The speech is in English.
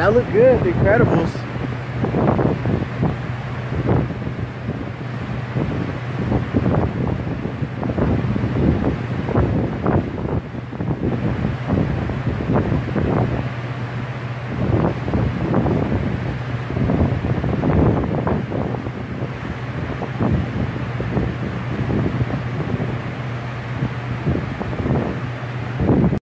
that looked good. The Incredibles.